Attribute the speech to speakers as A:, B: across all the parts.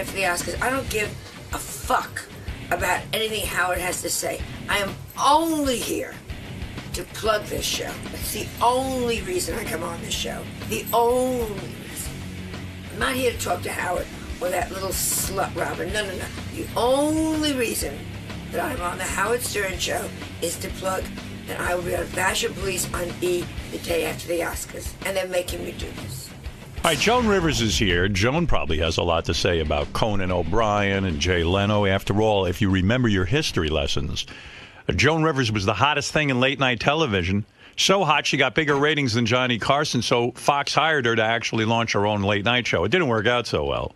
A: after the Oscars. I don't give a fuck about anything Howard has to say. I am only here to plug this show. It's the only reason I come on this show. The only reason. I'm not here to talk to Howard or that little slut Robin. No, no, no. The only reason that I'm on the Howard Stern show is to plug that I will be on Fashion Police on E the day after the Oscars. And they're making me do this.
B: All right, Joan Rivers is here. Joan probably has a lot to say about Conan O'Brien and Jay Leno. After all, if you remember your history lessons, Joan Rivers was the hottest thing in late night television. So hot, she got bigger ratings than Johnny Carson, so Fox hired her to actually launch her own late night show. It didn't work out so well.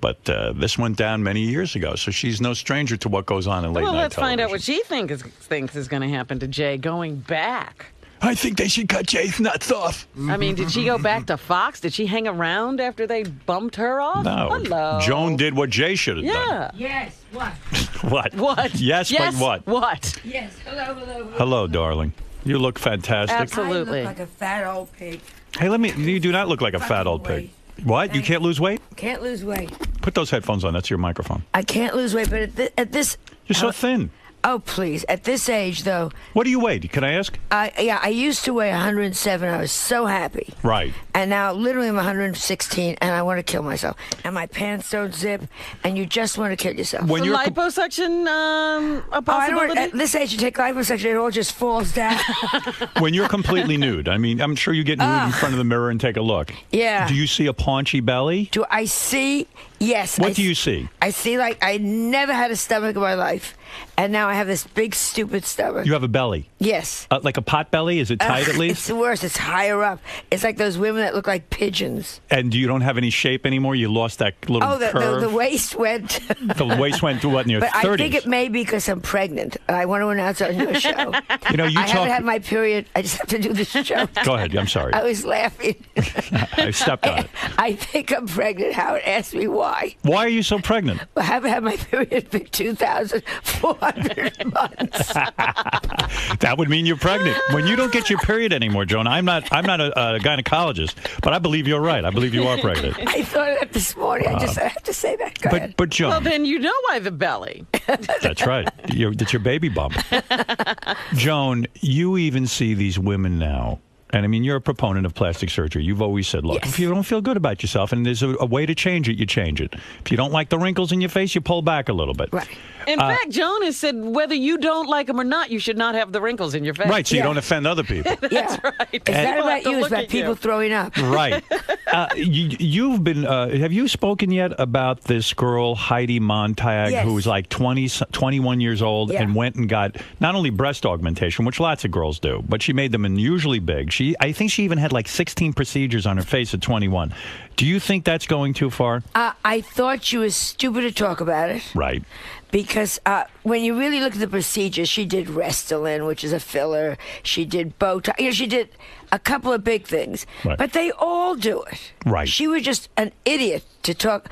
B: But uh, this went down many years ago, so she's no stranger to what goes on in late
C: Well,
B: night
C: let's find out what she think is, thinks is going to happen to Jay going back.
B: I think they should cut Jay's nuts off.
C: I mean, did she go back to Fox? Did she hang around after they bumped her off?
B: No.
C: Hello.
B: Joan did what Jay should have done.
C: Yeah.
A: Yes, what?
B: What?
C: What?
B: Yes,
C: yes,
B: but what?
C: What?
A: Yes, hello, hello.
B: Hello, hello darling. You look fantastic.
C: Absolutely.
A: I look like a fat old pig.
B: Hey, let me. You do not look like a fat old pig. What? You can't lose weight?
A: Can't lose weight.
B: Put those headphones on. That's your microphone.
A: I can't lose weight, but at, thi- at this.
B: You're so thin.
A: Oh, please. At this age, though,
B: What do you weigh? Can I ask?
A: I yeah, I used to weigh 107. I was so happy.
B: Right.
A: And now, literally, I'm 116, and I want to kill myself. And my pants don't zip, and you just want to kill yourself.
B: When
C: The
B: you're
C: liposuction um, a
A: Oh, I
C: possibility?
A: don't. At this age, you take liposuction, it all just falls down.
B: when you're completely nude. I mean, I'm sure you get nude in front of the mirror and take a look.
A: Yeah.
B: Do you see a paunchy belly?
A: do I see? Yes.
B: What
A: I
B: do you see?
A: I see like I never had a stomach in my life, and now I have this big stupid stomach.
B: You have a belly,
A: yes.
B: uh, like a pot belly. Is it tight
A: Ugh,
B: at least?
A: It's worse. It's higher up. It's like those women that look like pigeons.
B: And you don't have any shape anymore. You lost that little
A: Oh, the,
B: curve.
A: the, the waist went.
B: The waist went to what in your
A: But I think it may be because I'm pregnant. I want to announce on your show.
B: you know, you
A: I
B: talk.
A: haven't had my period. I just have to do this show.
B: Go ahead. I'm sorry.
A: I was laughing.
B: I stepped on it.
A: I think I'm pregnant. Howard asked me why.
B: Why are you so pregnant?
A: I haven't had my period for 2,400 months.
B: That would mean you're pregnant. When you don't get your period anymore, Joan, I'm not. I'm not a, a gynecologist, but I believe you're right. I believe you are pregnant.
A: I thought of that this morning. I just I have to say that. Go
B: But
A: ahead.
B: but Joan,
C: well, then you know why the belly.
B: That's right. You're, it's your baby bump. Joan, you even see these women now. And I mean, you're a proponent of plastic surgery. You've always said, look,
A: Yes.
B: if you don't feel good about yourself and there's a, a way to change it, you change it. If you don't like the wrinkles in your face, you pull back a little bit.
A: Right.
C: In
B: Uh,
C: fact, Joan has said whether you don't like them or not, you should not have the wrinkles in your face.
B: Right, so you don't offend other people.
A: yeah.
C: right.
A: It's
C: People
A: not about you. It's
C: look
A: about people
C: you.
A: throwing up.
B: right. Uh, you, you've been, uh, have you spoken yet about this girl, Heidi Montag,
A: Yes.
B: who was like 20, 21 years old
A: Yeah.
B: and went and got not only breast augmentation, which lots of girls do, but she made them unusually big. She, I think she even had like 16 procedures on her face at 21. Do you think that's going too far?
A: Uh, I thought you was stupid to talk about it.
B: Right.
A: because uh, when you really look at the procedures, she did Restylane, which is a filler. She did Botox. You know, she did a couple of big things,
B: Right.
A: but they all do it.
B: Right.
A: She was just an idiot to talk.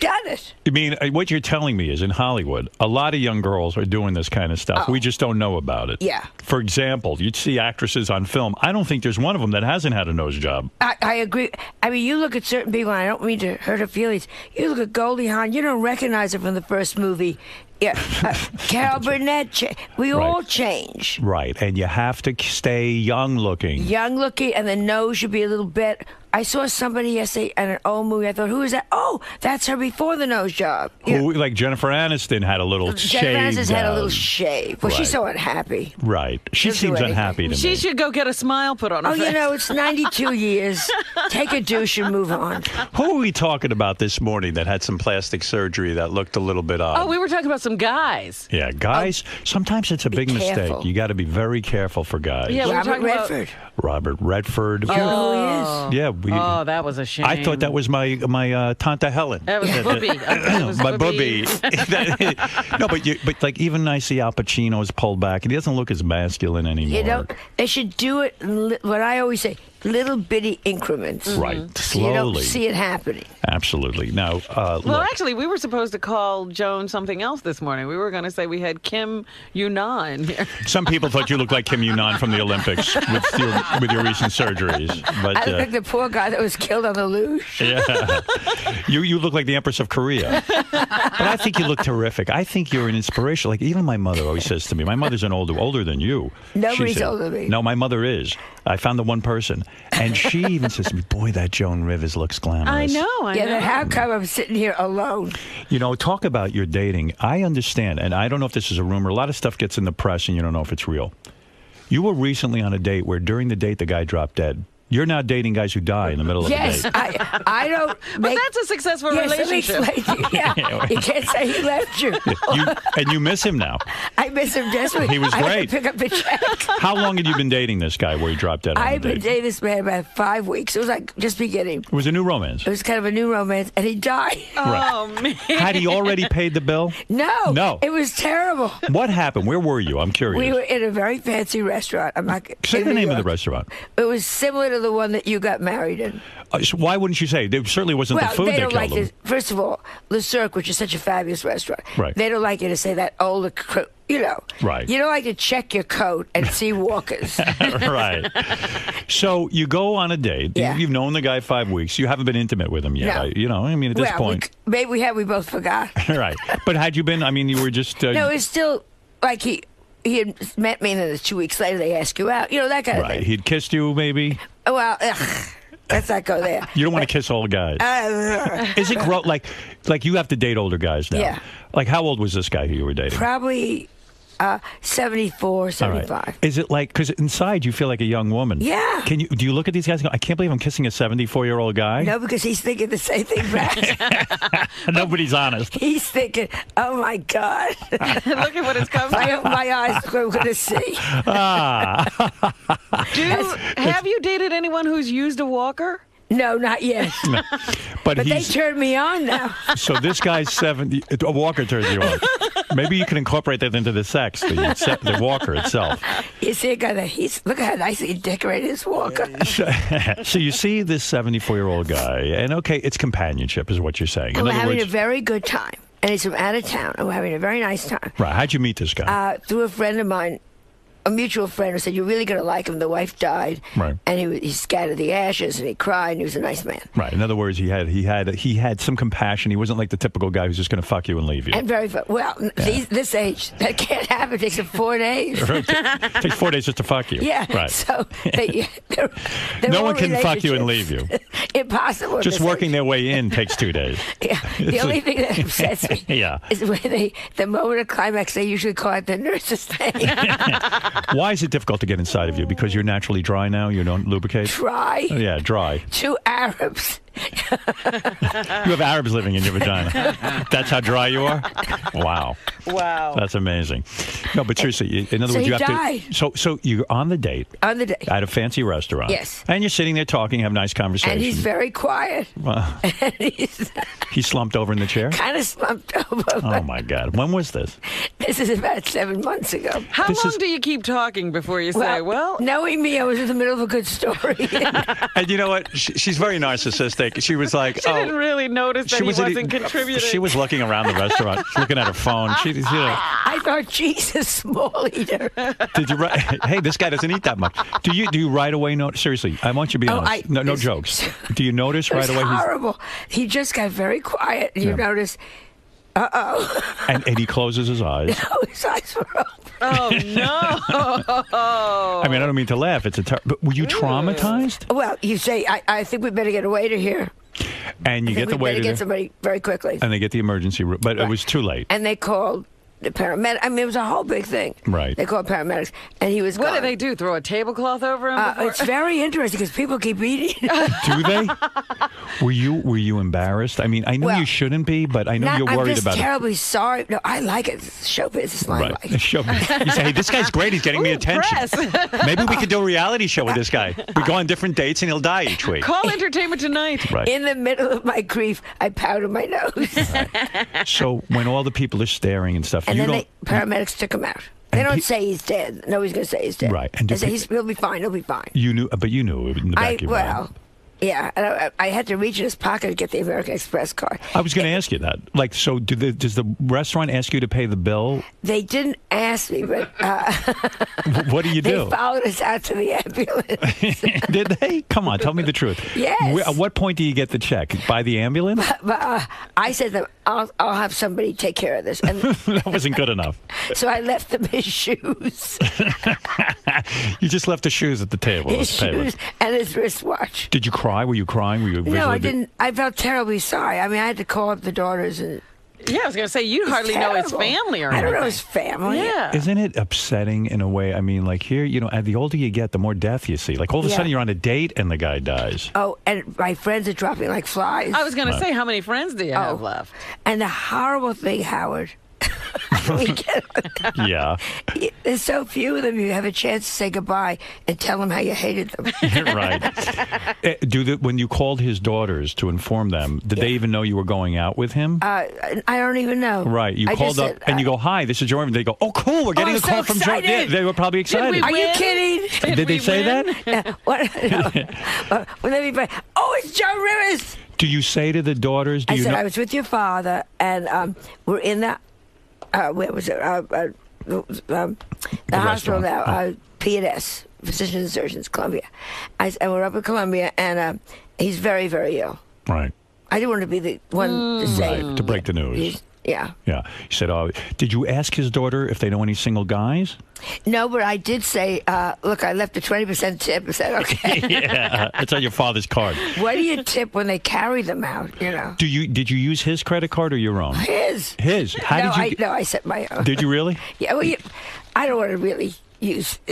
A: Done it.
B: I mean, uh, what you're telling me is in Hollywood, a lot of young girls are doing this kind of stuff. We just don't know about it.
A: Oh. Yeah.
B: For example, you'd see actresses on film. I don't think there's one of them that hasn't had a nose job.
A: I, I agree. I mean, you look at certain people, and I don't mean to hurt her feelings. You look at Goldie Hawn, you don't recognize her from the first movie. Yeah, uh, Carol Burnett. Cha- we
B: Right.
A: all change.
B: Right. And you have to stay young looking.
A: young looking, and the nose should be a little bit. I saw somebody yesterday in an old movie. I thought, who is that? Oh, that's her before the nose job. Yeah.
B: Who, like Jennifer Aniston had a little shave.
A: Jennifer Aniston's had a little
B: down.
A: shave. Well, she's so unhappy.
B: Right. She
A: She'll do
B: seems
A: anything.
B: unhappy to
C: She
B: me.
C: should go get a smile put on her
A: Oh,
C: face.
A: you know, it's 92 years. Take a douche and move on.
B: Who are we talking about this morning that had some plastic surgery that looked a little bit oh, odd?
C: Oh, we were talking about some guys.
B: yeah, um, guys, sometimes it's a big mistake.
A: careful.
B: You got to be very careful for guys.
C: Yeah, we were
A: Robert
C: talking about-
A: Redford.
B: Robert Redford.
A: You know who he is? Oh.
B: Yeah, we,
C: Oh, that was a shame.
B: I thought that was my my uh, Tanta Helen.
C: That was Booby. I thought it was
B: my
C: Booby.
B: booby. no, but you, but like even I see Al Pacino's pulled back, he doesn't look as masculine anymore.
A: You know, they should do it. What I always say, little bitty increments.
B: Right.
A: So you don't see it happening.
B: Absolutely. Now, uh,
C: Well,
B: look,
C: actually, we were supposed to call Joan something else this morning. We were going to say we had Kim Yunan here.
B: some people thought you looked like Kim Yunan from the Olympics with your, with your recent surgeries. But
A: I look
B: uh,
A: like the poor guy that was killed on the luge.
B: yeah, you you look like the Empress of Korea. But I think you look terrific. I think you're an inspiration. Like even my mother always says to me, my mother's an older older than you. She
A: Nobody's
B: said-
A: older than me.
B: No, my mother is. I found the one person, and she even says to me, "Boy, that Joan Rivers looks glamorous."
C: I know. I
A: Yeah,
C: know.
A: then how come I'm sitting here alone?
B: You know, talk about your dating. I understand, and I don't know if this is a rumor. A lot of stuff gets in the press, and you don't know if it's real. You were recently on a date where during the date the guy dropped dead. You're now dating guys who die in the middle of
A: Yes,
B: the date.
A: I I don't
C: But that's a successful
A: yes,
C: relationship.
A: explain to you. Yeah, you can't say he left you.
B: You, and you miss him now.
A: I miss him desperately.
B: He was
A: I had to
B: great.
A: pick up the check.
B: How long had you been dating this guy where he dropped dead
A: I've been dating this man about five weeks. It was like just beginning.
B: It was a new romance.
A: It was kind of a new romance, and he died.
C: Oh, man.
B: Had he already paid the bill?
A: No,
B: No.
A: it was terrible.
B: What happened? Where were you? I'm curious.
A: We were in a very fancy restaurant. I'm not.
B: Say
A: in
B: the
A: New
B: name of the restaurant.
A: It was similar to the one that you got married in.
B: Uh, so why wouldn't you say? It certainly wasn't
A: Well,
B: the food
A: they
B: that
A: don't
B: killed
A: like
B: him.
A: this. First of all, Le Cirque, which is such a fabulous restaurant,
B: Right.
A: they don't like you to say that older, cr- you know.
B: Right.
A: You don't like to check your coat and see walkers.
B: right. So you go on a date.
A: Yeah.
B: You've known the guy five weeks. You haven't been intimate with him yet.
A: No.
B: I- you know, I mean, at this
A: well,
B: point.
A: we, maybe we have. We both forgot.
B: right. But had you been, I mean, you were just. Uh,
A: no, it's still like he he had met me, and then two weeks later they ask you out. You know that kind of
B: right.
A: thing.
B: He'd kissed you, maybe.
A: Well, ugh, let's not go there.
B: You don't want to kiss all guys.
A: Uh,
B: Is it grow like like you have to date older guys now?
A: Yeah.
B: Like how old was this guy who you were dating?
A: probably uh, 74,
B: All right.
A: 75.
B: Is it like because inside you feel like a young woman?
A: Yeah.
B: Can you do you look at these guys? and go, I can't believe I'm kissing a 74 year old guy.
A: No, because he's thinking the same thing back.
B: Nobody's honest.
A: he's thinking, "Oh my God,
C: Look at what it's come
A: I
C: to.
A: hope my eyes are going to see."
B: Ah.
C: Do have you dated anyone who's used a walker?
A: No, not yet.
B: But,
A: But they
B: he's
A: turned me on now.
B: so this guy's 70. A walker turns you on. Maybe you can incorporate that into the sex, the, the walker itself.
A: You see a guy that he's look at how nicely he decorated his walker.
B: So you see this 74 year old guy, and okay, it's companionship, is what you're saying. In
A: We're
B: other
A: having
B: words,
A: a very good time, and he's from out of town, and we're having a very nice time.
B: right? How'd you meet this guy?
A: Uh, through a friend of mine, a mutual friend who said, "You're really going to like him." The wife died,
B: Right.
A: and he he scattered the ashes, and he cried, and he was a nice man,
B: right. In other words, he had he had he had some compassion. He wasn't like the typical guy who's just going to fuck you and leave you.
A: and very well. These, this age, that can't happen. It takes him four days.
B: it takes four days just to fuck you.
A: Yeah.
B: Right.
A: So they, they're, they're
B: no one can fuck you and leave you.
A: Impossible.
B: Just working
A: age.
B: their way in takes two days.
A: Yeah. The only thing that upsets me
B: Yeah.
A: is when they, the moment of climax, they usually call it the nurse's name.
B: Why is it difficult to get inside of you? Because you're naturally dry now. You don't lubricate.
A: Try.
B: Oh, yeah, dry.
A: Two Arabs.
B: You have Arabs living in your vagina. That's how dry you are. Wow,
C: Wow.
B: that's amazing. No, but uh, seriously, you- in other
A: So
B: words,
A: he
B: you have
A: died.
B: to. So, so you're on the date
A: on the day.
B: at a fancy restaurant.
A: Yes.
B: And you're sitting there talking, have nice conversation.
A: And he's very quiet.
B: Wow.
A: And he's
B: he slumped over in the chair.
A: kind of slumped over.
B: Oh my God! When was this?
A: This is about seven months ago.
C: How
B: This
C: long
B: is-
C: do you keep talking before you say, well,
A: knowing me, I was in the middle of a good story.
B: And you know what? She, she's very narcissistic. She was like,
C: she
B: oh.
C: didn't really notice that he
B: was at-
C: wasn't contributing?
B: She was looking around the restaurant, looking at her phone. She, you know,
A: I thought, Jesus, small eater.
B: did you write? Hey, this guy doesn't eat that much. Do you? Do you right away notice? Seriously, I want you to be
A: Oh,
B: honest.
A: I-
B: no, no jokes. Do you notice
A: It
B: right
A: was
B: away? He's,
A: horrible. He just got very quiet. You
B: Yeah.
A: notice,
B: and, and he closes his eyes.
A: oh, his eyes were open.
C: oh, no.
B: I mean, I don't mean to laugh. It's a. Ter- but were you traumatized?
A: Well, you say, I, I think we better get a waiter here.
B: And you
A: I
B: get the
A: we better
B: waiter,
A: get
B: there,
A: somebody very quickly.
B: and they get the emergency room, but it was too late.
A: And they called the paramedic. I mean, it was a whole big thing.
B: Right.
A: They called paramedics, and he was
C: What
A: gone.
C: do they do? Throw a tablecloth over him?
A: Uh, it's very interesting because people keep eating.
B: Do they? were you Were you embarrassed? I mean, I know
A: Well,
B: you shouldn't be, but I know
A: Not-
B: you're worried about.
A: I'm just
B: about
A: terribly sorry. No, I like it. It's show business
B: it.
A: limelight.
B: Right. Show me. You say, hey, this guy's great. He's getting me attention.
C: press.
B: Maybe we could do a reality show with this guy. We go on different dates and he'll die each week.
C: Call Entertainment Tonight.
B: Right.
A: In the middle of my grief, I powder my nose,
B: So when all the people are staring and stuff,
A: and
B: you
A: then the paramedics took him out. They don't say he's dead. Nobody's going to say he's dead.
B: Right, and
A: They say he's, he'll be fine. He'll be fine.
B: You knew, but you knew in the back
A: I
B: of your mind.
A: Yeah. And I, I had to reach in his pocket to get the American Express card.
B: I was going to ask you that. Like, so do the, does the restaurant ask you to pay the bill?
A: They didn't ask me, but uh,
B: What do you do?
A: they followed us out to the ambulance.
B: Did they? Come on, tell me the truth.
A: Yes.
B: Where- at what point do you get the check? By the ambulance?
A: but uh, I said that I'll, I'll have somebody take care of this, and
B: that wasn't good enough.
A: so I left them his shoes,
B: You just left the shoes at the table.
A: his
B: Let's pay them.
A: shoes, and his wristwatch.
B: Did you cry? Were you crying? Were you
A: No, I didn't. I felt terribly sorry. I mean, I had to call up the daughters, and
C: Yeah, I was going to say, you
A: it's
C: hardly know his family or anything.
A: I don't know his family.
C: Yeah.
B: Isn't it upsetting in a way? I mean, like here, you know, and the older you get, the more death you see. Like all of a
A: Yeah.
B: sudden you're on a date and the guy dies.
A: Oh, and my friends are dropping like flies.
C: I was going to say, how many friends do you oh. have
A: Oh.
C: left?
A: And the horrible thing, Howard, we get,
B: yeah,
A: there's so few of them. You have a chance to say goodbye and tell them how you hated them.
B: right. Eh, Do the, when you called his daughters to inform them, did they even know you were going out with him?
A: Uh, I don't even know.
B: Right, you
A: I
B: called up
A: said,
B: and you
A: uh,
B: go, "Hi, this is Jordan." They go, "Oh, cool, we're getting
A: I'm
B: a call
A: so
B: from Jordan." Yeah, they were probably excited.
A: Are you kidding?
B: Did they say
C: win?
B: that?
A: Yeah, what? No. They oh, it's Joe Rivers.
B: Do you say to the daughters? Do
A: I
B: you
A: said
B: know?
A: I was with your father, and um, we're in the uh, where was it? Uh, uh, um, the, hospital now,
B: Oh.
A: uh, P&S, Physicians and Surgeons, Columbia. I, and we're up in Columbia, and uh, he's very, very ill.
B: right,
A: I didn't want to be the one to say.
B: right, to break the news.
A: Yeah.
B: Yeah, He said, "Oh, did you ask his daughter if they know any single guys?"
A: No, but I did say, uh, look, I left a 20% tip. I said, okay.
B: yeah, it's on your father's card.
A: what do you tip when they carry them out, you know?
B: Do you did you use his credit card or your own?
A: His.
B: His. How
A: no,
B: did you?
A: I, no, I said my own.
B: Did you really?
A: Yeah, well, you, I don't want to really use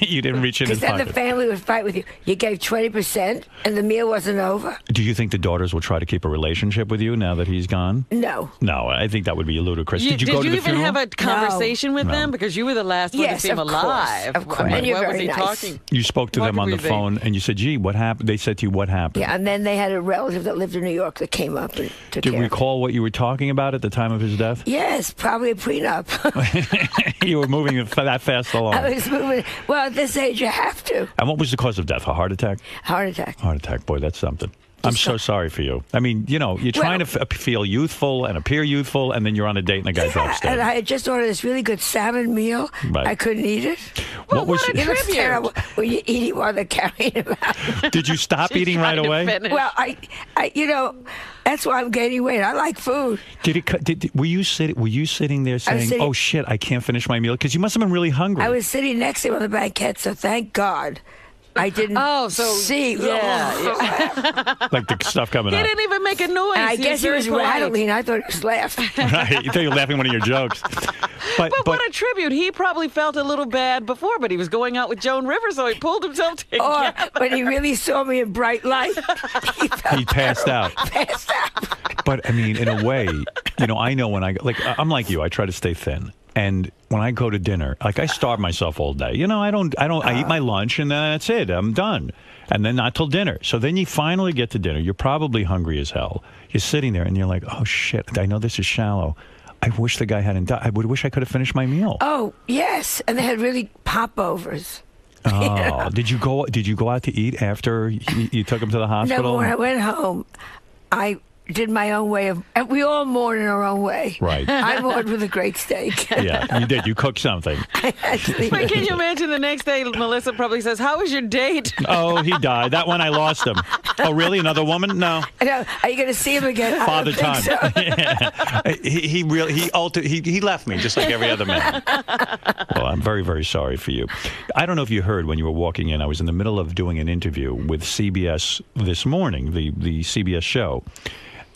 B: you didn't reach in his
A: because then the
B: pocket.
A: family would fight with you. You gave twenty percent, and the meal wasn't over.
B: Do you think the daughters will try to keep a relationship with you now that he's gone?
A: No.
B: No, I think that would be ludicrous.
C: You-
B: did you go to the
C: even
B: funeral?
C: have a conversation with
B: No.
C: them? Because you were the last one
A: Yes,
C: to see him
A: of course,
C: alive.
A: of course.
C: What,
A: And you're
C: what was
A: very
C: he
A: nice.
C: talking?
B: you spoke to
C: What
B: them on the phone and you said, "Gee, what happened?" They said to you, "What happened?"
A: Yeah, and then they had a relative that lived in New York that came up and took
B: Do you
A: care.
B: recall what you were talking about at the time of his death?
A: Yes, probably a prenup.
B: you were moving that fast along.
A: I was moving. Well, at this age, you have to.
B: and what was the cause of death? A heart attack?
A: Heart attack.
B: Heart attack, boy, that's something. I'm so sorry for you. I mean, you know, you're trying
A: Well-
B: to f- feel youthful and appear youthful, and then you're on a date and a guy drops dead.
A: And
B: dead.
A: I had just ordered this really good salmon meal.
B: Right.
A: I couldn't eat it.
B: what was?
C: what a
A: It was terrible when you eat it while they're carrying him out.
B: Did you stop
C: She's
B: eating right
C: trying to
B: away?
C: finish.
A: well, I, I, you know, that's why I'm gaining weight. I like food.
B: Did it? cut- Did, did- were you sitting? Were you sitting there saying,
A: sitting-
B: "Oh shit, I can't finish my meal"? Because you must have been really hungry.
A: I was sitting next to him on the banquette, so thank God I didn't
C: Oh, so-
A: see.
C: yeah,
B: like the stuff coming
C: He
B: out.
C: didn't even make a noise.
A: And I guess he
C: very
A: was
C: polite.
A: rattling. I thought he was laughing.
B: right? You thought you were laughing one of your jokes. But,
C: But, what a tribute. He probably felt a little bad before, but he was going out with Joan Rivers, so he pulled himself
A: or oh,
C: together.
A: when he really saw me in bright light, he
B: he passed out.
A: passed out.
B: But I mean, in a way, you know, I know when I go- like I'm like you. I try to stay thin, and when I go to dinner, like I starve myself all day. You know, I don't, I don't, I eat my uh-huh. lunch and then that's it. I'm done, and then not till dinner. So then you finally get to dinner. You're probably hungry as hell. You're sitting there and you're like, oh shit, I know this is shallow. I wish the guy hadn't died. I would wish I could have finished my meal.
A: Oh yes, and they had really popovers.
B: Oh, did you go? Did you go out to eat after you, you took him to the hospital?
A: but when I went home, I did my own way of. and We all mourn in our own way.
B: Right.
A: I mourned with a great steak.
B: yeah, you did. You cooked something.
A: Actually,
C: But can you imagine the next day, Melissa probably says, How was your date?
B: Oh, he died. That one I lost him. Oh, really? Another woman? No.
A: No, are you going to see him again? I don't
B: Father
A: think
B: time.
A: so.
B: Yeah. He, he really he altered. He, he left me just like every other man. Well, I'm very very sorry for you. I don't know if you heard when you were walking in. I was in the middle of doing an interview with CBS this morning, the the CBS show.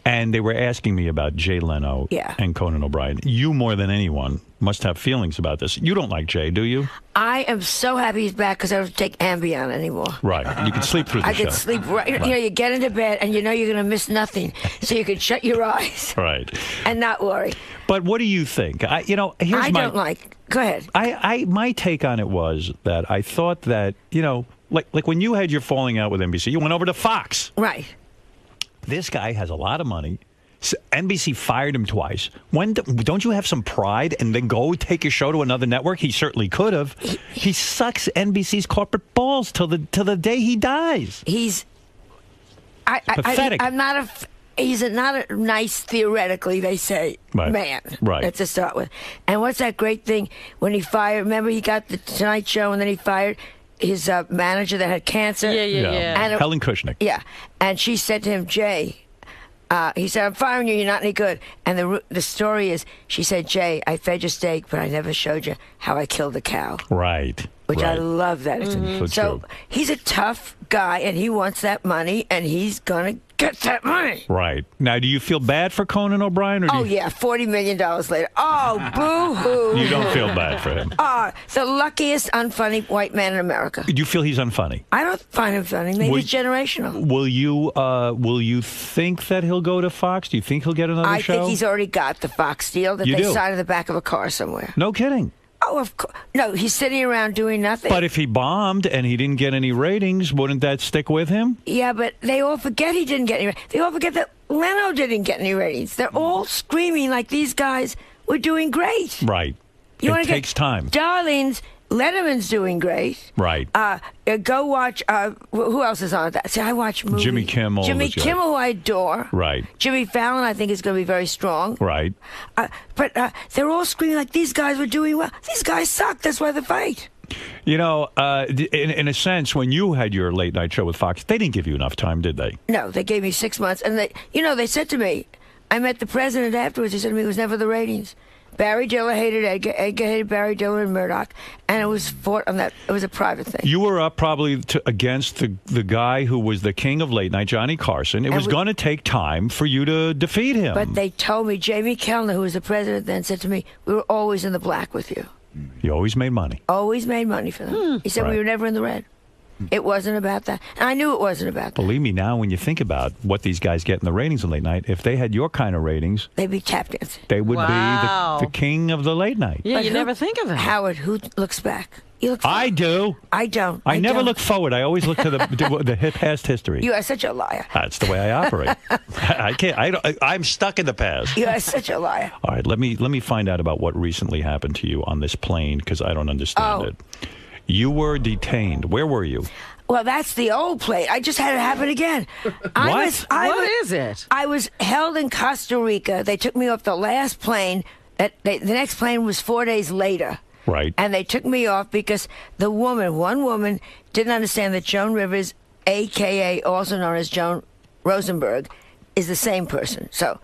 B: And they were asking me about Jay Leno
A: Yeah.
B: and Conan O'Brien. You more than anyone must have feelings about this. You don't like Jay, do you?
A: I am so happy he's back because I don't take Ambien anymore.
B: Right. You can sleep through the
A: I
B: show.
A: could sleep right. You know, you get into bed and you know you're going to miss nothing, so you can shut your eyes
B: Right.
A: and not worry.
B: But what do you think? I, you know, here's
A: I
B: my.
A: don't like. Go ahead.
B: I, I my take on it was that I thought that you know like like when you had your falling out with NBC, you went over to Fox.
A: Right.
B: This guy has a lot of money. NBC fired him twice. When don't you have some pride and then go take your show to another network? He certainly could have. He sucks NBC's corporate balls till the till the day he dies.
A: He's. I, I,
B: Pathetic.
A: I, I'm not a. He's a, not a nice, theoretically, they say,
B: Right.
A: man.
B: Right.
A: That's to start with. And what's that great thing when he fired? Remember, he got the Tonight Show and then he fired his uh, manager that had cancer?
C: Yeah, yeah, yeah.
A: And it-
B: Helen Kushnick.
A: Yeah, and she said to him, Jay, uh, he said, I'm firing you. You're not any good. And the the story is, she said, Jay, I fed you steak, but I never showed you how I killed a cow.
B: Right.
A: Which I love that.
B: So
A: so he's a tough guy, and he wants that money, and he's gonna get that money.
B: Right. Now, do you feel bad for Conan O'Brien? Or
A: Oh
B: you,
A: yeah, forty million dollars later. Oh boo hoo!
B: you don't feel bad for him?
A: Ah, the luckiest unfunny white man in America.
B: Do you feel he's unfunny?
A: I don't find him funny. Maybe it's generational.
B: Will you uh, will you think that he'll go to Fox? Do you think he'll get another
A: I
B: show?
A: think he's already got the Fox deal that
B: You
A: they
B: do?
A: signed in the back of a car somewhere.
B: no kidding.
A: Oh, of course. No, he's sitting around doing nothing.
B: But if he bombed and he didn't get any ratings, wouldn't that stick with him?
A: yeah, but they all forget he didn't get any. They all forget that Leno didn't get any ratings. They're mm. all screaming like these guys were doing great.
B: Right.
A: You
B: it
A: wanna get-
B: takes time.
A: Darlings, Letterman's doing great.
B: Right.
A: Uh, uh, go watch. Uh, who else is on that? See, I watch movies.
B: Jimmy Kimmel,
A: Jimmy
B: guys.
A: Kimmel, who I adore.
B: Right.
A: Jimmy Fallon, I think is going to be very strong.
B: right.
A: Uh, but uh, they're all screaming like these guys were doing well. These guys suck. That's why they fight.
B: You know, uh, in, in a sense, when you had your late night show with Fox, they didn't give you enough time, did they?
A: No, they gave me six months, and they, you know, they said to me, I met the president afterwards. He said to me, it was never the ratings. Barry Diller hated Edgar. Edgar hated Barry Diller and Murdoch, and it was fought on that. It was a private thing.
B: You were up probably to, against the the guy who was the king of late night, Johnny Carson. It
A: And
B: was going to take time for you to defeat him.
A: But they told me, Jamie Kellner, who was the president then, said to me, we were always in the black with you.
B: you always made money.
A: Always made money for them. Hmm. He said
B: Right.
A: we were never in the red. It wasn't about that. And I knew it wasn't about that.
B: Believe me, now when you think about what these guys get in the ratings in late night, if they had your kind of ratings,
A: They'd be tap dancing.
B: they would
C: Wow.
B: be the, the king of the late night.
C: Yeah,
A: But
C: you
A: who-
C: never think of that.
A: Howard, who looks back? You look
B: I do.
A: I don't.
B: I, never
A: don't.
B: look forward. I always look to the the, the hip past history.
A: You are such a liar.
B: That's the way I operate. I can't. I don't, I, I'm stuck in the past.
A: You are such a liar.
B: All right, let me let me find out about what recently happened to you on this plane because I don't understand
A: Oh.
B: it. You were detained. Where were you?
A: Well, that's the old plate. I just had it happen again. I
B: What?
A: was. I
C: What
A: was,
C: is it?
A: I was held in Costa Rica. They took me off the last plane. That they, the next plane was four days later.
B: Right.
A: And they took me off because the woman, one woman, didn't understand that Joan Rivers, aka also known as Joan Rosenberg, is the same person. So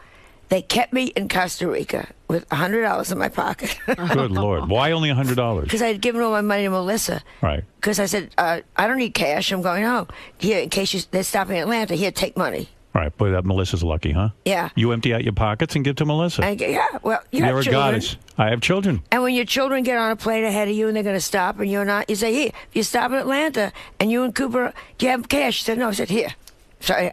A: they kept me in Costa Rica with hundred dollars in my pocket
B: Good lord! Why only hundred dollars?
A: because I had given all my money to Melissa.
B: Right.
A: Because I said uh, I don't need cash. I'm going home. Here, in case you, they're stopping in Atlanta, here, take money.
B: Right, Boy, that Melissa's lucky, huh?
A: Yeah.
B: You empty out your pockets and give to Melissa.
A: And I yeah, well, you
B: You're
A: have
B: a
A: children.
B: goddess. I have children.
A: And when your children get on a plane ahead of you and they're going to stop and you're not, you say, here, if you stop in Atlanta and you and Cooper, do you have cash? She said, no. I said, here. So,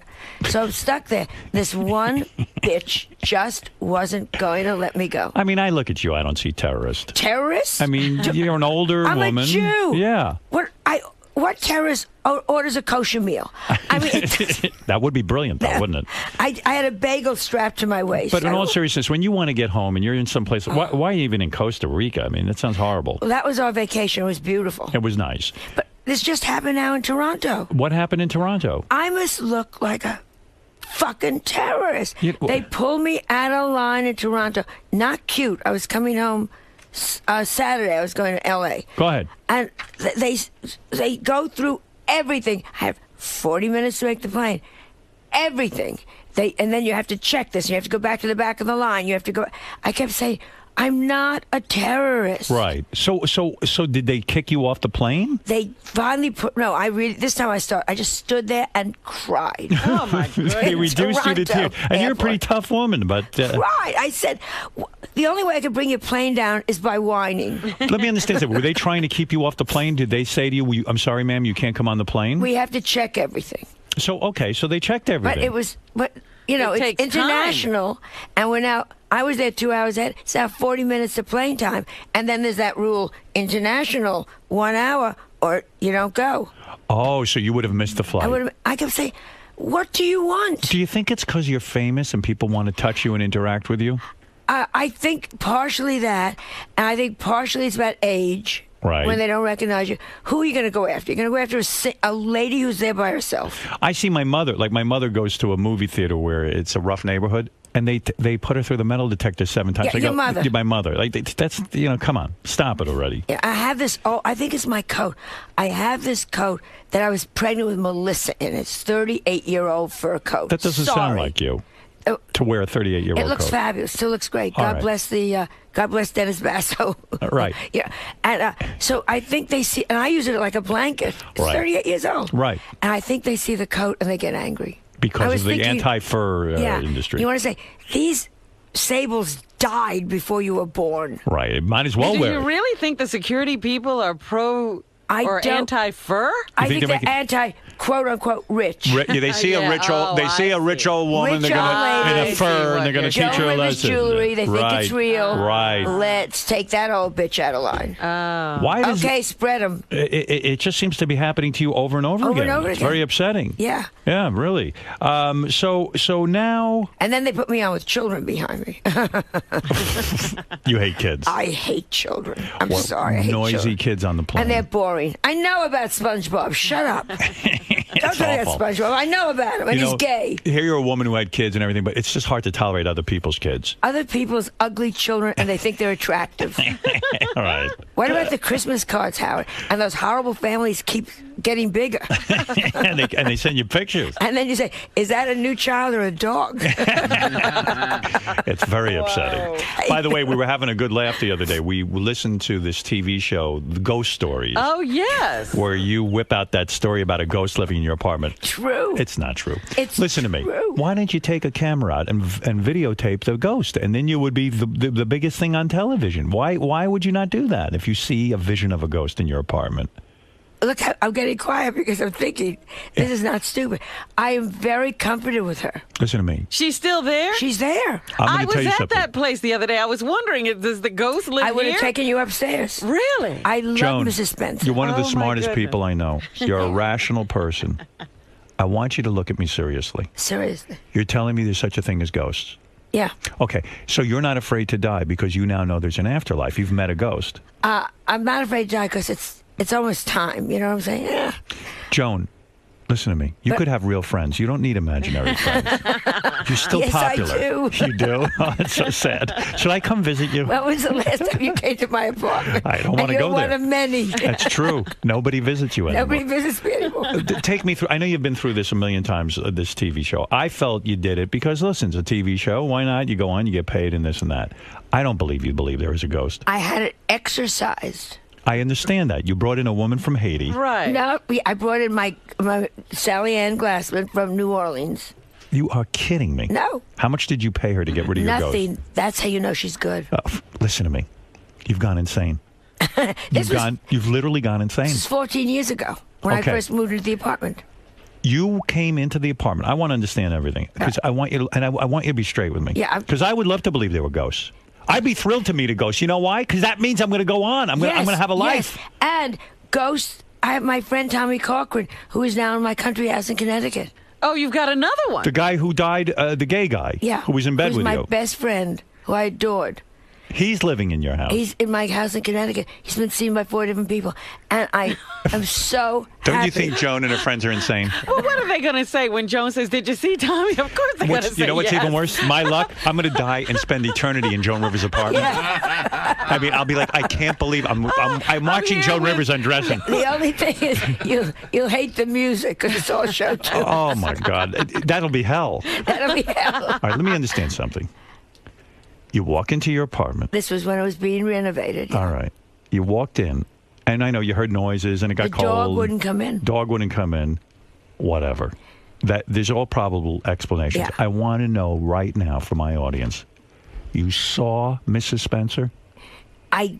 A: so I'm stuck there. This one bitch just wasn't going to let me go.
B: I mean, I look at you. I don't see terrorist.
A: Terrorist?
B: I mean, you're an older
A: I'm
B: woman.
A: a Jew.
B: Yeah,
A: What I what terrorist orders a kosher meal? I mean,
B: that would be brilliant, though, wouldn't it?
A: I, I had a bagel strapped to my waist.
B: But in
A: I-
B: all seriousness, when you want to get home and you're in some place, why, why even in Costa Rica? I mean, that sounds horrible.
A: Well, that was our vacation. It was beautiful.
B: It was nice.
A: But this just happened now in Toronto.
B: What happened in Toronto?
A: I must look like a fucking terrorist.
B: You-
A: they pulled me out of line in Toronto. Not cute. I was coming home uh, Saturday. I was going to L.A.
B: Go ahead.
A: and th- they they go through everything. I have 40 minutes to make the plane. Everything. They and then you have to check this. You have to go back to the back of the line. You have to go. I kept saying, "I'm not a terrorist."
B: Right. So, so, so, did they kick you off the plane?
A: They finally put no. I really this time I start. I just stood there and cried.
C: Oh my goodness.
B: They reduced you to tears, and you're a pretty tough woman. But uh,
A: Right. I said, the only way I could bring your plane down is by whining.
B: let me understand something. Were they trying to keep you off the plane? Did they say to you, "I'm sorry, ma'am, you can't come on the plane"?
A: We have to check everything.
B: so, okay, so they checked everything.
A: But it was, but you know,
C: It
A: it's
C: takes time.
A: international, and we're now. I was there two hours ahead. It's now forty minutes of plane time, and then there's that rule: international, one hour, or you don't go.
B: oh, so you would have missed the flight.
A: I would. I kept saying, What do you want?
B: Do you think it's because you're famous and people want to touch you and interact with you?
A: I, I think partially that, and I think partially it's about age.
B: Right.
A: When they don't recognize you, who are you going to go after? You're going to go after a, a lady who's there by herself.
B: I see my mother. Like my mother goes to a movie theater where it's a rough neighborhood, and they they put her through the metal detector seven times.
A: Yeah,
B: I
A: your
B: go,
A: mother.
B: My mother. Like that's you know, come on, stop it already.
A: Yeah, I have this. Oh, I think it's my coat. I have this coat that I was pregnant with Melissa in. It's 38 year old fur coat.
B: That doesn't sound like you
A: Oh,
B: to wear a 38 year old.
A: It looks
B: coat.
A: fabulous. Still looks great.
B: All
A: God
B: right.
A: bless the. Uh, God bless Dennis Basso.
B: right.
A: yeah, and uh, so I think they see, and I use it like a blanket. It's
B: Right.
A: 38 years old.
B: Right.
A: And I think they see the coat and they get angry
B: because of the
A: thinking-
B: anti-fur uh,
A: yeah.
B: industry.
A: You want to say these sables died before you were born.
B: right. Might as well
C: Do
B: wear
C: you
B: it.
C: really think the security people are pro
A: I
C: or anti-fur?
A: I
B: think
A: think
B: they're
A: they're anti quote unquote rich.
B: Ri- yeah, they see
C: Yeah,
B: a rich old,
C: oh,
B: they see
C: I
B: a rich
C: see.
B: old woman.
A: Rich
B: they're gonna
A: old
B: in a fur, and they're gonna teach her a lesson.
A: jewelry. They think
B: right.
A: it's real.
B: Right.
A: Let's take that old bitch out of line.
B: Why does
A: okay, spread them.
B: it, it, it just seems to be happening to you over and over,
A: Over
B: again.
A: and over
B: it's
A: again.
B: very upsetting.
A: Yeah.
B: Yeah, really. Um, so so now
A: And then they put me on with children behind me.
B: you hate kids.
A: I hate children. I'm
B: What
A: sorry. I hate
B: noisy
A: children.
B: kids on the plane.
A: And they're boring. I know about SpongeBob. Shut up. Tell me. SpongeBob. I know about him, and
B: You
A: he's gay.
B: Here you're a woman who had kids and everything, but it's just hard to tolerate other people's kids.
A: Other people's ugly children, and they think they're attractive.
B: All right.
A: what about the Christmas cards, Howard? And those horrible families keep getting bigger.
B: and, they, and they send you pictures.
A: and then you say, "Is that a new child or a dog?"
B: It's very upsetting. By the way, we were having a good laugh the other day. We listened to this TV show, The Ghost Stories,
C: Oh yes.
B: where you whip out that story about a ghost living in your apartment.
A: True.
B: It's not true.
A: It's
B: Listen to me. Why don't you take a camera out and and videotape the ghost, and then you would be the, the the biggest thing on television. Why why would you not do that if you see a vision of a ghost in your apartment?
A: Look, I- I'm getting quiet because I'm thinking this is not stupid. I am very comforted with her.
B: Listen to me.
C: She's still there?
A: She's there.
B: I'm
C: I was
B: tell you
C: at
B: something.
C: that place the other day. I was wondering, if- does the ghost live
A: I would have taken you upstairs.
C: Really?
A: I love
B: Joan,
A: Mrs. Spencer.
B: you're one of the
C: Oh,
B: smartest people I know. You're a rational person. I want you to look at me seriously.
A: Seriously.
B: You're telling me there's such a thing as ghosts.
A: Yeah.
B: Okay, so you're not afraid to die because you now know there's an afterlife. You've met a ghost.
A: Uh, I'm not afraid to die because it's it's almost time. You know what I'm saying? Yeah.
B: Joan, listen to me. You
A: But-
B: could have real friends. You don't need imaginary friends. You're still
A: Yes, I
B: popular.
A: do.
B: You do? Oh, that's so sad. Should I come visit you?
A: When was the last time you came to my apartment?
B: I don't wanna go there.
A: you're
B: go
A: one of many.
B: That's true. Nobody visits you anymore.
A: Nobody visits me anymore.
B: Take me through. I know you've been through this a million times. Uh, this TV show. I felt you did it because listen, it's a TV show. Why not? You go on, you get paid, and this and that. I don't believe you believe there is a ghost.
A: I had it exercised.
B: I understand that you brought in a woman from Haiti.
C: right.
A: No, I brought in my, my Sally Ann Glassman from New Orleans.
B: You are kidding me.
A: No.
B: How much did you pay her to get rid of your ghost?
A: Nothing. That's how you know she's good.
B: Oh, f- listen to me. You've gone insane. You've
A: was,
B: gone. You've literally gone insane.
A: this was 14 years ago when
B: Okay.
A: I first moved into the apartment.
B: You came into the apartment. I want to understand everything uh, because I want you to, and I, I want you to be straight with me.
A: Yeah,
B: Because I would love to believe there were ghosts. I'd be thrilled to meet a ghost. You know why? Because that means I'm going to go on. I'm going. to
A: Yes,
B: to have a life.
A: Yes. And ghosts. I have my friend Tommy Cochran, who is now in my country house in Connecticut.
C: Oh, you've got another one.
B: The guy who died, uh, the gay guy,
A: Yeah.
B: who was in bed
A: Who's
B: with
A: my
B: you.
A: best friend, who I adored.
B: He's living in your house.
A: He's in my house in Connecticut. He's been seen by four different people, and I am so
B: Don't
A: happy.
B: you think Joan and her friends are insane?
C: well, what are they going to say when Joan says, "Did you see Tommy?" Of course they're going to
B: What's,
C: say
B: you know what's
C: yes.
B: even worse? My luck. I'm going to die and spend eternity in Joan Rivers' apartment. I mean, I'll be like, I can't believe I'm. I'm, oh, I'm watching
C: here
B: Joan
C: with-
B: Rivers undressing.
A: The only thing is, you you'll hate the music because it's all show tune.
B: Oh my God, that'll be hell.
A: That'll be hell.
B: All right, let me understand something. You walk into your apartment.
A: This was when it was being renovated.
B: All right. You walked in, and I know you heard noises, and it got
A: the
B: cold.
A: dog wouldn't come in.
B: Dog wouldn't come in. Whatever. That there's all probable explanations.
A: Yeah.
B: I want to know right now for my audience. You saw Mrs. Spencer.
A: I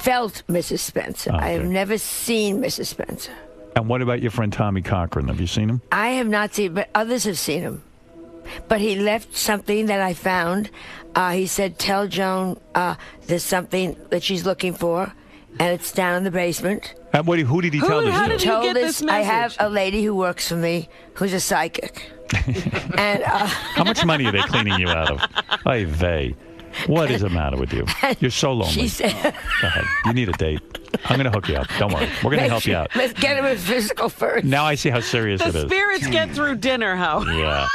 A: felt Mrs. Spencer. I have
B: Okay.
A: never seen Mrs. Spencer.
B: And what about your friend Tommy Cochran? Have you seen him?
A: I have not seen, but others have seen him. But he left something that I found. Uh, he said, "Tell Joan uh, there's something that she's looking for. and it's down in the basement.
B: And what, who did he tell
C: Who-
B: this
C: how
B: to?
C: did you
A: Told
C: get
A: this,
C: this
A: I have a lady who works for me who's a psychic, and uh,
B: How much money are they cleaning you out of? Ay vey. What is the matter with you? You're so lonely.
A: she said,
B: Go ahead. You need a date. I'm going to hook you up. Don't worry. We're going to help you out.
A: Let's get him a physical first.
B: Now I see how serious
C: The
B: it is.
C: spirits get through dinner, Howard.
B: Yeah.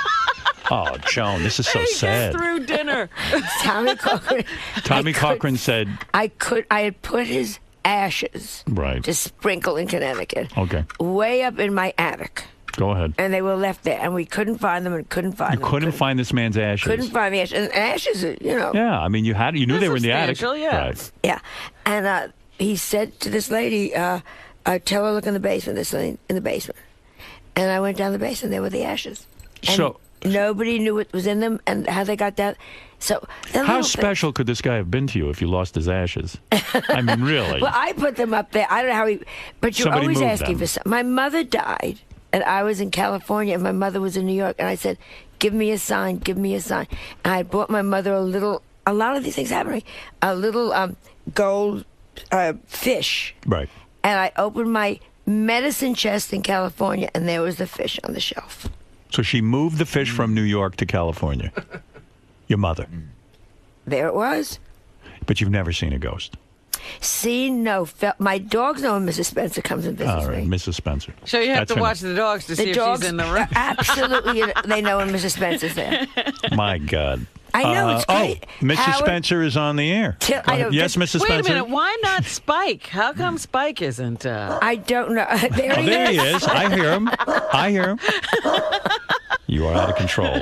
B: Oh, Joan, this is so sad.
C: get through dinner.
A: Tommy Cochran.
B: Tommy
A: I could-
B: Cochran said,
A: I could. I had put his ashes
B: right.
A: to sprinkle in Connecticut,
B: Okay.
A: way up in my attic,
B: Go ahead.
A: and they were left there, and we couldn't find them, and couldn't find
B: You
A: them.
B: couldn't find this man's ashes.
A: Couldn't find the ashes. And ashes, you know.
B: Yeah, I mean, you had you knew
C: They're
B: were in the attic.
C: yeah.
B: Right.
A: Yeah. And uh, he said to this lady, uh, uh, tell her look in the basement, this lady in the basement. And I went down the basement, there were the ashes. And
B: So-
A: nobody knew what was in them and how they got that. So
B: How
A: little thing-
B: special could this guy have been to you if you lost his ashes? I mean, really.
A: Well, I put them up there. I don't know how he, but you're
B: Somebody
A: always asking
B: them.
A: for something. My mother died, and I was in California, and my mother was in New York, and I said, "Give me a sign, give me a sign." And I bought my mother a little. A lot of these things happening. A little um, gold uh, fish,
B: right.
A: and I opened my medicine chest in California, and there was the fish on the shelf.
B: So she moved the fish from New York to California. Your mother.
A: There it was.
B: But you've never seen a ghost.
A: See, no, felt, my dogs know when Mrs. Spencer comes and visits
B: All right,
A: me.
B: Mrs. Spencer.
C: So you have
B: That's
C: to
B: her
C: watch the dogs to see
A: The
C: if
A: dogs
C: she's in the room.
A: absolutely, you know, they know when Mrs. Spencer's there.
B: name. My God.
A: I know,
B: Uh,
A: it's great.
B: Oh, Mrs.
A: Howard-
B: Spencer is on the air.
A: Till-
B: Go
A: I don't-
B: yes,
A: just-
B: Mrs.
C: Wait a
B: Spencer.
C: minute. Why not Spike? How come Spike isn't? Uh...
A: I don't know. There,
B: Oh,
A: he
B: there he
A: is.
B: is. I hear him. I hear him. You are out of control.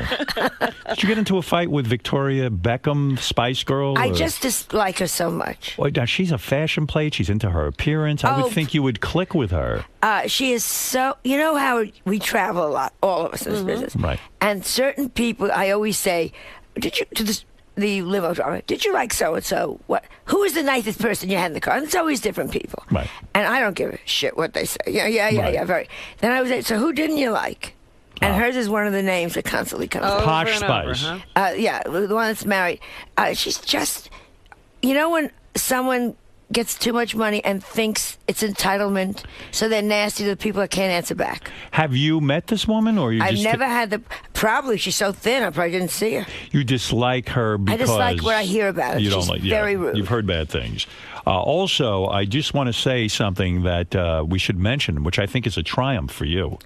B: Did you get into a fight with Victoria Beckham, Spice Girl?
A: I
B: or-
A: just dislike her so much.
B: Well, now, she's a fashion plate. She's into her appearance. I
A: Oh.
B: would think you would click with her.
A: Uh, she is so. You know how we travel a lot, all of us in this business,
B: Right.
A: And certain people, I always say, "Did you to this, the limo driver? Did you like so and so? What? Who is the nicest person you had in the car?" And it's always different people,
B: Right.
A: And I don't give a shit what they say. Yeah, yeah, yeah,
B: Right.
A: yeah. Very. Then I was like, "So who didn't you like?" And hers is one of the names that constantly comes up.
C: over
B: Posh
C: and over,
B: Spice.
C: huh?
A: Uh, yeah, the one that's married. Uh, she's just, you know, when someone gets too much money and thinks it's entitlement, so they're nasty to the people that can't answer back.
B: Have you met this woman, or you
A: I've
B: just
A: never had the. Probably she's so thin, I probably didn't see her.
B: you dislike her because I
A: dislike what I hear about her.
B: You don't
A: She's
B: like. Yeah,
A: very rude.
B: You've heard bad things. Uh, also, I just want to say something that uh, we should mention, which I think is a triumph for you.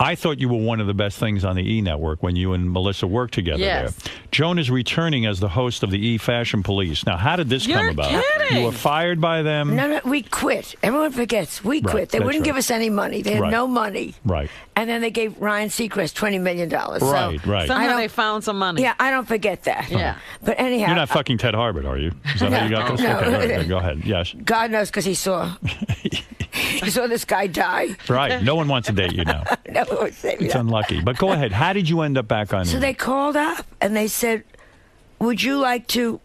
B: I thought you were one of the best things on the E Network when you and Melissa worked together
C: Yes.
B: there. Joan is returning as the host of the E Fashion Police. Now, how did this come
C: You're
B: about?
C: kidding.
B: You were fired by them.
A: No, no, we quit. Everyone forgets we
B: Right,
A: quit. They
B: that's
A: wouldn't
B: right.
A: give us any money. They had
B: Right.
A: no money.
B: Right.
A: And then they gave Ryan Seacrest twenty million dollars.
B: Right,
A: so
B: right.
C: Somehow they found some money.
A: Yeah, I don't forget that.
C: Yeah.
A: But anyhow,
B: You're not uh, fucking Ted Harbert, are you? Is that how you got this?
A: No.
B: Okay, all right, okay, go ahead. Yes.
A: God knows because he saw. he saw this guy die.
B: Right. No one wants to date you now.
A: No, it would oh, save me
B: It's unlucky. But go ahead. How did you end up back on?
A: So
B: E?
A: they called up and they said, "Would you like to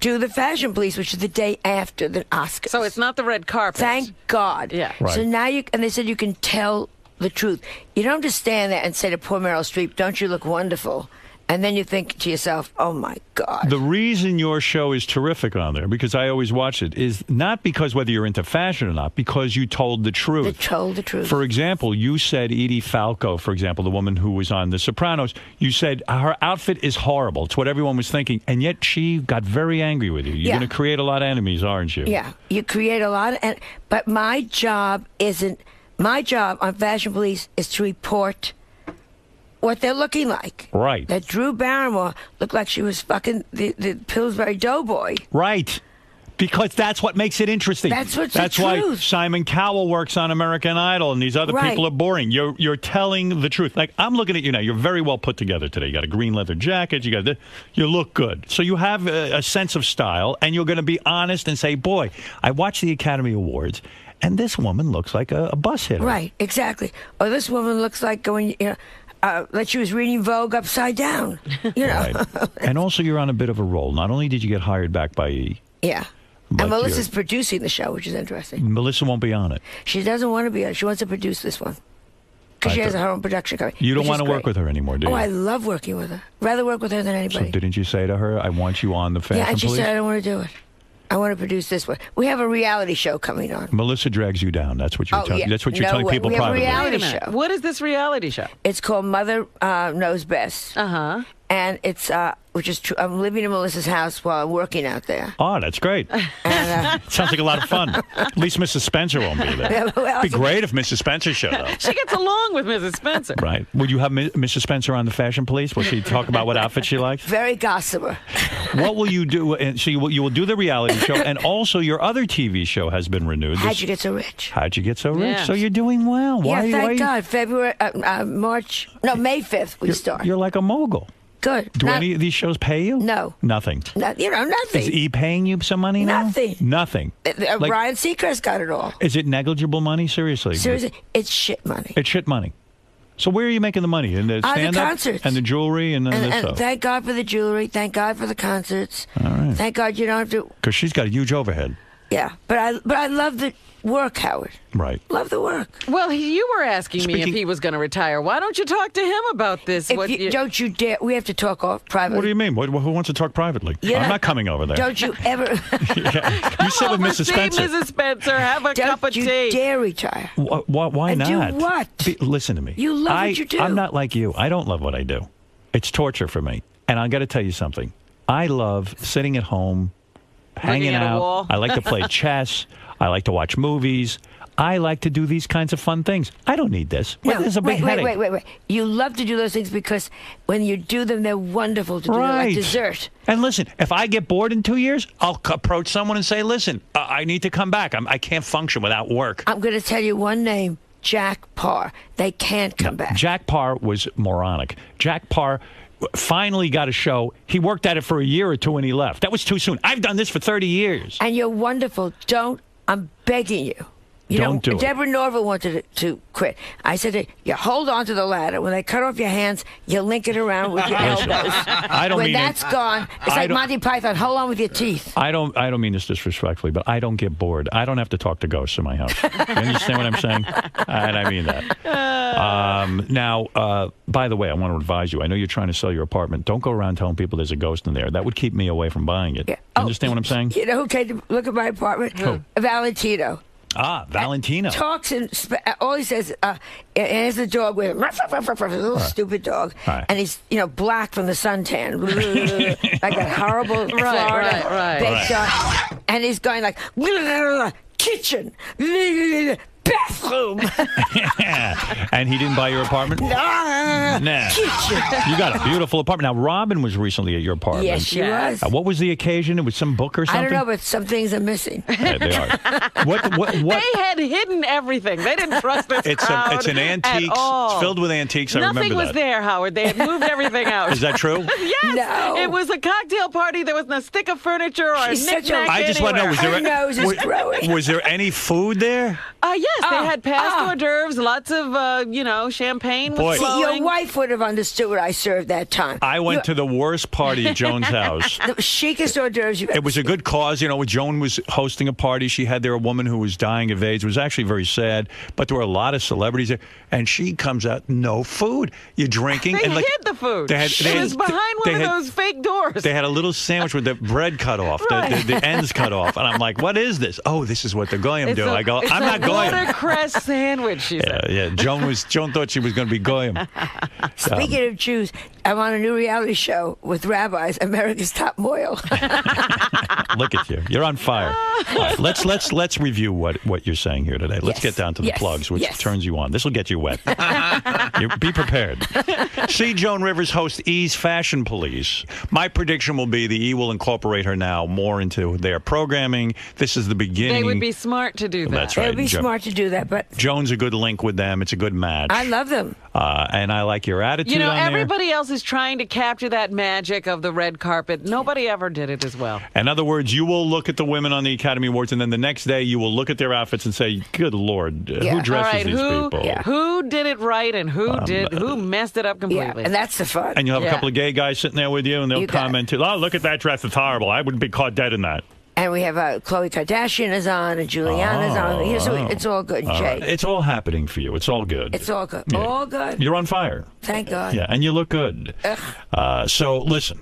A: do the Fashion Police, which is the day after the Oscars?"
C: So it's not the red carpet.
A: Thank God.
C: Yeah.
B: Right.
A: So now you and they said you can tell the truth. You don't just stand there and say to poor Meryl Streep, "Don't you look wonderful?" And then you think to yourself, "Oh my God."
B: The reason your show is terrific on there, because I always watch it, is not because whether you're into fashion or not, because you told the truth.
A: told the truth.
B: For example, you said Edie Falco, for example, the woman who was on The Sopranos, you said her outfit is horrible. It's what everyone was thinking. And yet she got very angry with you. You're
A: Yeah.
B: going to create a lot of enemies, aren't you?
A: Yeah, you create a lot of, and but my job isn't. My job on Fashion Police is to report what they're looking like.
B: Right.
A: That Drew Barrymore looked like she was fucking the, the Pillsbury Doughboy.
B: Right. Because that's what makes it interesting.
A: That's what's the
B: That's why
A: truth.
B: Simon Cowell works on American Idol, and these other
A: Right.
B: people are boring. You're you're telling the truth. Like I'm looking at you now. You're very well put together today. You got a green leather jacket. You got the, you look good. So you have a, a sense of style, and you're going to be honest and say, "Boy, I watched the Academy Awards, and this woman looks like a, a bus hitter."
A: Right, exactly. Or this woman looks like going, you know, uh, like she was reading Vogue upside down. You know.
B: Right. and also, you're on a bit of a roll. Not only did you get hired back by E,
A: yeah. And Melissa's producing the show, which is interesting.
B: Melissa won't be on it.
A: She doesn't want to be on. it. She wants to produce this one because she has her own production company.
B: You don't want to work with her anymore, do you?
A: Oh, I love working with her. Rather work with her than
B: so
A: anybody.
B: didn't you say to her, "I want you on the fashion
A: yeah, and she
B: police"?
A: said I don't want to do it. I want to produce this one. We have a reality show coming on.
B: Melissa drags you down. That's what you're
A: Oh,
B: telling.
A: yeah.
B: That's what you're
A: No
B: telling
A: way.
B: people
A: We have a
B: privately.
A: reality-
C: a minute.
A: show.
C: What is this reality show?
A: It's called Mother uh, Knows Best,
C: Uh huh.
A: and it's uh, which is true. I'm living in Melissa's house while I'm working out there.
B: Oh, that's great.
A: And, uh,
B: Sounds like a lot of fun. At least Mrs. Spencer won't be there.
A: Yeah, well,
B: It'd be great if Mrs. Spencer showed up.
C: She gets along with Mrs. Spencer.
B: Right. Would you have Mi- Mrs. Spencer on the Fashion Police? Will she talk about what outfit she likes?
A: very gossamer.
B: What will you do? And so you will, you will do the reality show, and also your other TV show has been renewed.
A: How'd
B: This-
A: you get so rich?
B: How'd you get so rich?
C: Yes.
B: So you're doing well. Why?
A: yeah,
B: why
A: thank
B: you-
A: God. February, uh, uh, March, no, May 5th we
B: You're,
A: start.
B: you're like a mogul.
A: Good.
B: Do
A: Not-
B: any of these shows pay you?
A: No.
B: Nothing.
A: not- you know, nothing.
B: Is E paying you some money now?
A: Nothing.
B: Nothing.
A: Uh, uh,
B: Like-
A: Ryan Seacrest got it all.
B: Is it negligible money? Seriously.
A: Seriously, it's shit money.
B: It's shit money. So where are you making the money? In the
A: Uh, the
B: stand up
A: concerts.
B: and the jewelry and,
A: and,
B: the
A: and
B: stuff.
A: thank God for the jewelry. Thank God for the concerts.
B: All right.
A: Thank God you don't have to.
B: Because she's got a huge overhead.
A: Yeah, but I but I love the work, Howard.
B: Right.
A: Love the work.
C: Well, he, you were asking me if he was going to retire. Why don't you talk to him about this?
A: If
C: What
A: you,
C: you-
A: don't you dare. We have to talk off privately.
B: What do you mean? What, who wants to talk privately?
A: You're
B: I'm not coming over there.
A: Don't you ever.
B: you sit with
C: Over,
B: Mrs. Spencer.
C: Mrs. Spencer, have a cup
A: don't
C: of
A: you
C: tea.
A: dare retire.
B: Why, why, why
A: And do
B: not?
A: what?
B: Be- listen to me.
A: You love what you do.
B: I'm not like you. I don't love what I do. It's torture for me. And I got to tell you something. I love sitting at home, hanging out. I like to play chess. I like to watch movies. I like to do these kinds of fun things. I don't need this. Well,
A: No,
B: this is a big
A: wait, wait,
B: headache.
A: wait, wait, wait. You love to do those things because when you do them, they're wonderful to do.
B: Right.
A: like dessert.
B: And listen, if I get bored in two years, I'll c- approach someone and say, "Listen, uh, I need to come back. I'm, I can't function without work."
A: I'm going to tell you one name Jack Paar. They can't come back.
B: Jack Paar was moronic. Jack Paar finally got a show. He worked at it for a year or two and he left. That was too soon. I've done this for 30 years.
A: and you're wonderful. Don't, I'm begging you. You
B: Don't
A: know,
B: do it.
A: Deborah Norville wanted to, to quit. I said, you hold on to the ladder. When they cut off your hands, you link it around with your elbows.
B: I don't
A: when
B: mean it-
A: that's gone, it's
B: I
A: like Monty Python. Hold on with your teeth.
B: I don't I don't mean this disrespectfully, but I don't get bored. I don't have to talk to ghosts in my house. You understand what I'm saying? And I mean that. Um, now, uh, by the way, I want to advise you. I know you're trying to sell your apartment. Don't go around telling people there's a ghost in there. That would keep me away from buying it.
A: Yeah.
B: You
A: Oh,
B: understand what I'm saying?
A: You know who came to look at my apartment?
B: Who?
A: Valentino.
B: Ah, Valentino.
A: Talks and sp- all he says, uh, and has a dog with him, ruff, ruff, ruff, ruff, ruff, a little stupid dog,
B: Right.
A: and he's you know black from the suntan, like that horrible Florida
C: right, right.
A: baked on, and he's going like kitchen, bathroom,
B: and he didn't buy your apartment?
A: ah,
B: Nah.
A: kitchen.
B: You got a beautiful apartment. Now, Robin was recently at your apartment.
A: Yes, she
C: Yes.
B: Uh,
A: was.
B: what was the occasion? It was some book or something?
A: I don't know, but some things are missing.
B: Yeah, they are. What? What? what
C: They had hidden everything. They didn't trust this
B: it's a,
C: crowd
B: it's an
C: at
B: antiques. It's filled with antiques. I remember.
C: Nothing
B: remember
C: was there, Howard. They had moved everything out.
B: Is that true?
C: Yes.
A: No.
C: It was a cocktail party. There wasn't a stick of furniture or
A: She's
C: a
A: such a-
C: knickknack
B: I just want to know was there
A: Her nose is
B: was,
A: growing.
B: was there any food there?
C: Uh, yes, they
A: Oh,
C: had past
A: oh.
C: hors d'oeuvres, lots of, uh, you know, champagne was
B: Boy.
A: See, your wife would have understood what I served that time.
B: I went
A: You-
B: to the worst party at Joan's house.
A: the chicest hors d'oeuvres you've
B: It was a good cause, you know. Joan was hosting a party. She had there a woman who was dying of AIDS. It was actually very sad, but there were a lot of celebrities there. And she comes out, no food. You're drinking.
C: They
B: and like,
C: hid the food.
B: They had,
C: it
B: they had-
C: was behind
B: they
C: one of
B: had-
C: those fake doors.
B: They had a little sandwich with the bread cut off, the,
C: Right.
B: the, the ends cut off, and I'm like, "What is this?" Oh, this is what the goyim
C: It's
B: do.
C: a-
B: I go, "I'm
C: a
B: not goyim."
C: Watercress sandwich, she
B: Yeah,
C: said.
B: yeah. Joan was. Joan thought she was going to be goyim.
A: Speaking of Jews, I'm on a new reality show with rabbis, America's Top Mohel.
B: Look at you. You're on fire. All right, let's let's let's review what what you're saying here today. Let's
A: Yes.
B: get down to the
A: Yes.
B: plugs, which
A: Yes.
B: turns you on. This will get you wet. you, be prepared. See Joan Rivers host E's Fashion Police. My prediction will be the E will incorporate her now more into their programming. This is the beginning.
C: They would be smart to do that.
B: That's
A: it
B: right.
A: would be
B: Jo-
A: smart to do that, but
B: Joan's a good link with them. It's a good match.
A: I love them.
B: uh, and I like your attitude
C: You know,
B: on there.
C: everybody else is trying to capture that magic of the red carpet. Nobody ever did it as well.
B: In other words, you will look at the women on the Academy Awards, and then the next day you will look at their outfits and say, "Good Lord, uh,
A: Yeah.
B: who
A: All
B: dresses
C: All right,
B: these
C: who
B: people?"
A: Yeah.
C: who did it right and who did who messed it up
A: Yeah,
C: completely?
A: and that's the fun.
B: And you'll have a couple of gay guys sitting there with you, and they'll
A: You got
B: comment, "Oh, look at that dress; it's horrible. I wouldn't be caught dead in that."
A: And we have uh, Khloe Kardashian is on and Giuliana's on.
B: Oh,
A: So
B: oh.
A: it's all good,
B: All
A: Jay.
B: right. It's all happening for you. It's all good.
A: It's all good.
B: Yeah.
A: All good.
B: You're on fire.
A: Thank God.
B: Yeah, and you look good. Uh, so listen.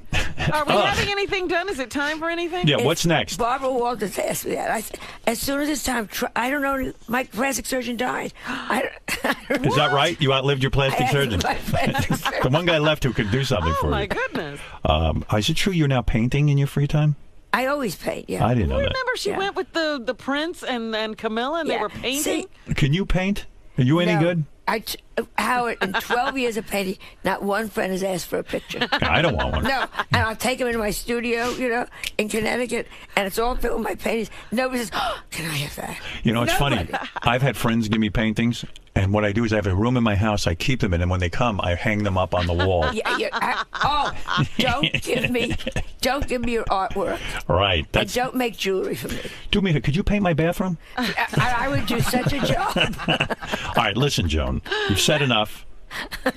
C: Are we having anything done? Is it time for anything?
B: Yeah,
A: It's-
B: what's next?
A: Barbara Walters asked me that. I said, as soon as it's time, try, I don't know. My plastic surgeon died. I, I
B: Is that right? You outlived your plastic
A: asked
B: surgeon.
A: my plastic
B: The one guy left who could do something
C: Oh
B: for you.
C: Oh my goodness!
B: Um, is it true you're now painting in your free time?
A: I always paint. Yeah.
B: I didn't know that.
C: Remember, she
A: Yeah.
C: went with the the prince and and Camilla, and
A: Yeah.
C: they were painting.
A: See,
B: Can you paint? Are you any
A: no.
B: good?
A: I t- Howard, in 12 years of painting, not one friend has asked for a picture.
B: I don't want one.
A: No, and I'll take them into my studio, you know, in Connecticut, and it's all filled with my paintings. Nobody says, oh, "Can I have that?"
B: You know, it's funny.
A: Nobody.
B: I've had friends give me paintings, and what I do is I have a room in my house. I keep them in, and when they come, I hang them up on the wall.
A: Yeah, yeah, I, oh, don't give me, don't give me your artwork,
B: Right.
A: and don't make jewelry for me.
B: do me. a- Could you paint my bathroom?
A: I, I would do such a job.
B: All right. Listen, Joan. You've said enough.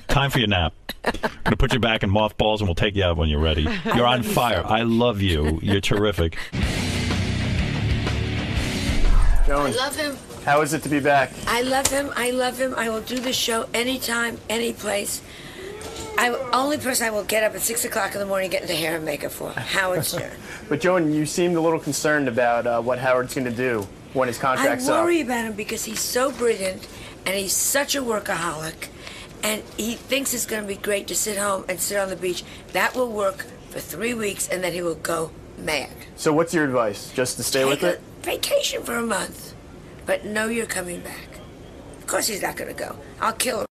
B: Time for your nap. I'm gonna put you back in mothballs, and we'll take you out when you're ready. You're on
A: love you
B: fire.
A: so
B: I love you. You're terrific.
D: Joan,
A: I love him.
D: How is it to be back?
A: I love him. I love him. I will do the show anytime, any place. I'm the only person I will get up at six o'clock in the morning and get into hair and makeup for. Howard Stern.
D: But Joan, you seemed a little concerned about uh, what Howard's going to do when his contract's up.
A: I worry
D: up.
A: about him because he's so brilliant and he's such a workaholic and he thinks it's going to be great to sit home and sit on the beach. That will work for three weeks and then he will go mad.
D: So what's your advice? Just to stay
A: Take
D: with
A: a
D: it?
A: vacation for a month, but know you're coming back. Of course he's not going to go. I'll kill him.